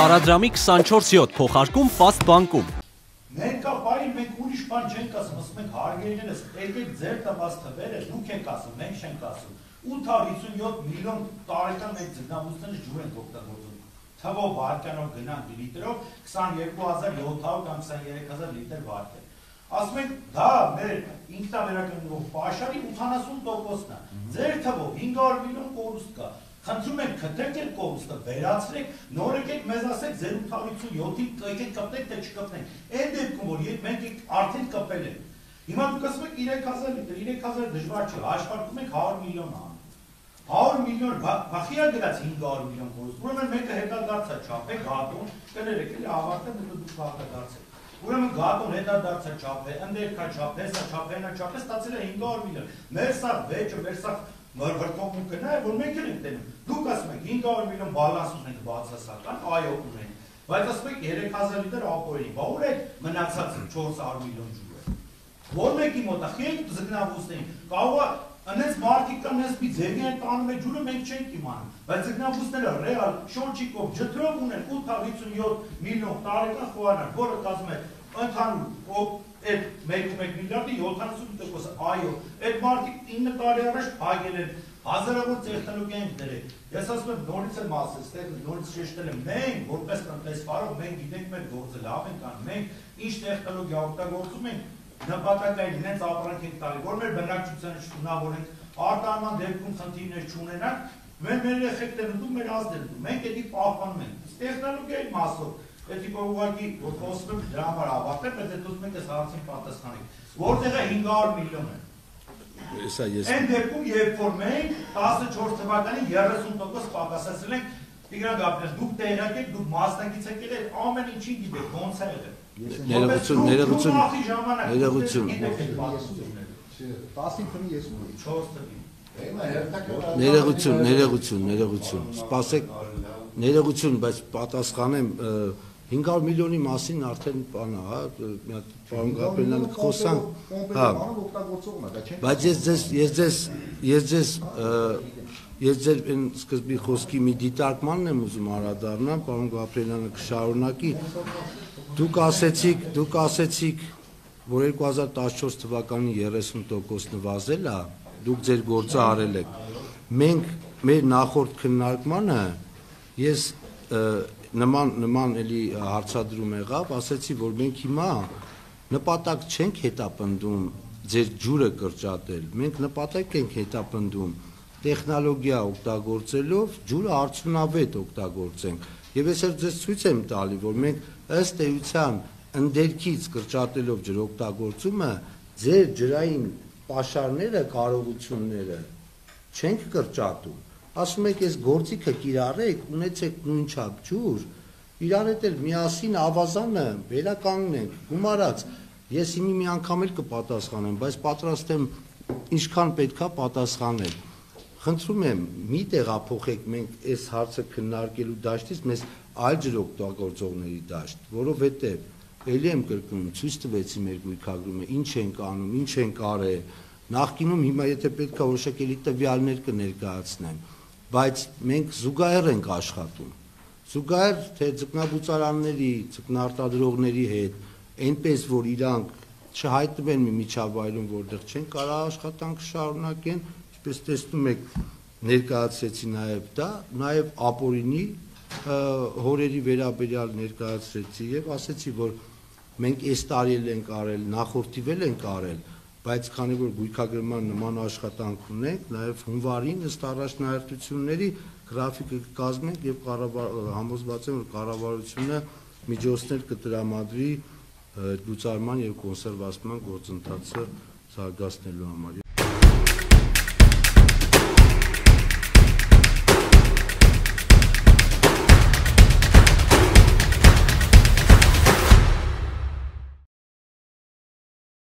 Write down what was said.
Տարադրամի 24-7 փոխարկում Fast Bank-ում։ Մենք կա բայ մենք ուրիշ բան չենք ասում, ասում ենք հարգելիներս, եկեք ձեր տված թվերը դուք եք ասում, մենք չենք ասում։ 857 միլիոն տարեկան մենք ձգնամուտները ջուր ենք օգտագործում։ Թվով վարկանով գնանք լիտրով 22700 կամ 23000 լիտր վարկ է։ Ասում ենք դա մեր ինքնավերականգնող պաշարի 80%-ն է։ Ձեր թվով 500 միլիոն կորուստ կա։ Խնդրում ենք քթեք այդ կորուստը, վերացրեք, նոր եկեք մեզ ասեք 0.57-ին եկեք կպնեք, թե չկպնենք։ Այն դեպքում որ երբ մենք արդեն կպել ենք։ Հիմա դուք ասում եք 3000 լիտր, 3000 դժվար չէ, հաշվարկում ենք 100 միլիոն ան։ 100 միլիոն բախիա գրած 500 միլիոն կորուստ։ Ուրեմն մեկը հետադարձա չափ է գատուն, կներեք, էլի ավարտը դու դուք հաղթադարձեք։ Ուրեմն գատուն հետադարձա չափ է, ընդերքա չափ է, սա չափ է, նա չափ է, ստացել է 500 միլիոն։ Մեր սա վեճը, մեր սա վրտոմունքը նա է, որ մենք էլ ենք տենում։ Դուք ասում եք 500 միլիոն բալանս ունենք բացասական, այո ունենք։ Բայց ասում եք 3000 լիտր ապօրինի, բա ուր է մնացած 400 միլիոն ջուրը։ Որ մեկի մոտ է, խենք զգնավուստին, կարող է Անես մարդիկ կան ես մի ձևի են տանում է ջուրը մենք չենք իմանում, բայց ձգնաբույսները ռեալ շոնչիկով ջտրով ունեն 857 միլիոն տարեկան խոհանար, որը կազմում է ընդհանուր այդ 1.1 միլիարդի 70%-ը, այո, այդ մարդիկ 9 տարի առաջ փակել են հազարավոր տեխնոլոգիա են դրել։ Ես ասում եմ նորից եմ ասել, ստեղ նորից շեշտել եմ, մենք որպես տնտեսվարող մենք գիտենք մեր գործը լավ ենք անում, մենք ինչ տեխնոլոգիա օգտագործում ենք, նպատակային իրենց ապրանք ենք տալի, որ մեր բնակչությանը չունավորենք, արտանման դեպքում խնդիրներ չունենանք, մեր մեր էֆեկտները դու մեր ազդել դու, մենք էդի պահպանում ենք։ Տեխնոլոգիայի մասով, էդի ուղղակի որ խոսում եմ դրա համար ավարտել, բայց ուզում եք այս հարցին պատասխանենք։ Որտեղ է 500 միլիոն է։ Սա ես Այն դեպքում, երբ որ մենք 14 թվականին 30% պակասացրել ենք Տիգրան Գաբրիել, դուք տեղյակ եք, դուք մասնակից եք եղել, ամեն ինչին գիտեք, ոնց է եղել։ ներողություն, ներողություն, ներողություն, 10-ին քնի ես ունեի։ 4 թվի։ ներողություն, ներողություն, ներողություն։ Սպասեք, ներողություն, բայց պատասխանեմ 500 միլիոնի մասին արդեն բան է, հա, մի հատ պարոն Գաբրելյան խոսանք, հա։ Բայց ես ձեզ ես ձեզ ես ձեզ ես ձեր այն սկզբի խոսքի մի դիտարկմանն եմ ուզում անդրադառնալ, պարոն Գաբրելյանը կշարունակի։ Դուք ասեցիք, դուք ասեցիք, որ 2014 թվականին 30% նվազել է, դուք ձեր գործը արել եք։ Մենք մեր նախորդ քննարկմանը ես նման նման էլի հարցադրում եղավ, ասեցի, որ մենք հիմա նպատակ չենք հետապնդում ձեր ջուրը կրճատել, մենք նպատակ ենք հետապնդում տեխնոլոգիա օգտագործելով ջուրը արդյունավետ օգտագործենք։ Եվ ես էլ ձեզ ցույց եմ տալի, որ մենք ըստ էության ընդերքից կրճատելով ջրօգտագործումը ձեր ջրային պաշարները, կարողությունները չենք կրճատում։ Ասում եք, այս գործիքը կիրառեք, ունեցեք նույն չափ ջուր, իրար հետ էլ միասին ավազանը վերականգնենք, գումարած։ Ես իմի մի անգամ էլ կպատասխանեմ, բայց պատրաստ եմ ինչքան պետքա պատասխանել։ Խնդրում եմ, մի տեղափոխեք մենք այս հարցը քննարկելու դաշտից մեզ այլ ջրօգտագործողների դաշտ, որովհետև ելի եմ կրկնում, ցույց տվեցի մեր գույքագրումը, ինչ ենք անում, ինչ ենք արել։ Նախկինում հիմա եթե պետքա որոշակելի տվյալներ կներկայացնեմ, բայց մենք զուգահեռ ենք աշխատում։ Զուգահեռ թե ձկնաբուծարանների, ձկնարտադրողների հետ, այնպես որ իրանք չհայտնվեն մի միջավայրում, որտեղ չեն կարող աշխատանք շարունակեն, ինչպես տեսնում եք, ներկայացրեցի նաև դա, նաև ապորինի հորերի վերաբերյալ ներկայացրեցի եւ ասեցի, որ մենք այս տարի ենք արել, նախորդիվել ենք արել, բայց քանի որ գույքագրման նման աշխատանք ունենք, նաև հունվարին ըստ առաջնահերթությունների գրաֆիկը կազմենք եւ համոզված եմ, որ կառավարությունը միջոցներ կտրամադրի լուծարման եւ կոնսերվացման գործընթացը զարգացնելու համար։